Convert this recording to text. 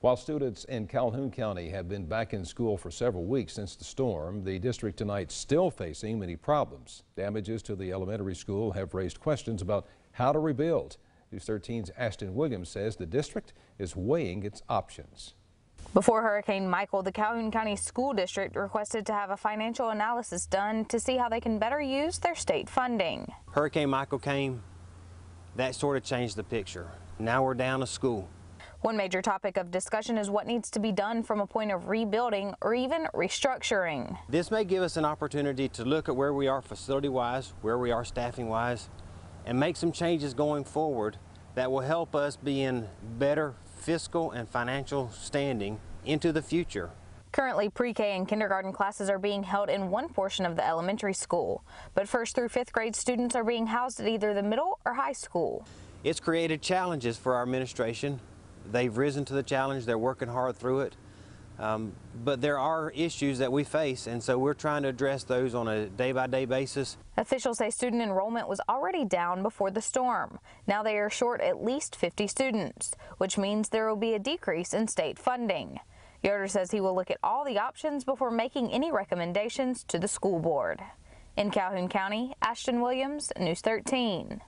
While students in Calhoun County have been back in school for several weeks since the storm, the district tonight still facing many problems. Damages to the elementary school have raised questions about how to rebuild. News 13's Ashton Williams says the district is weighing its options. Before Hurricane Michael, the Calhoun County School District requested to have a financial analysis done to see how they can better use their state funding. Hurricane Michael came, that sort of changed the picture. Now we're down a school. One major topic of discussion is what needs to be done from a point of rebuilding or even restructuring. This may give us an opportunity to look at where we are facility-wise, where we are staffing-wise, and make some changes going forward that will help us be in better fiscal and financial standing into the future. Currently, pre-K and kindergarten classes are being held in one portion of the elementary school, but first through fifth grade students are being housed at either the middle or high school. It's created challenges for our administration They've risen to the challenge. They're working hard through it. Um, but there are issues that we face, and so we're trying to address those on a day-by-day -day basis. Officials say student enrollment was already down before the storm. Now they are short at least 50 students, which means there will be a decrease in state funding. Yoder says he will look at all the options before making any recommendations to the school board. In Calhoun County, Ashton Williams, News 13.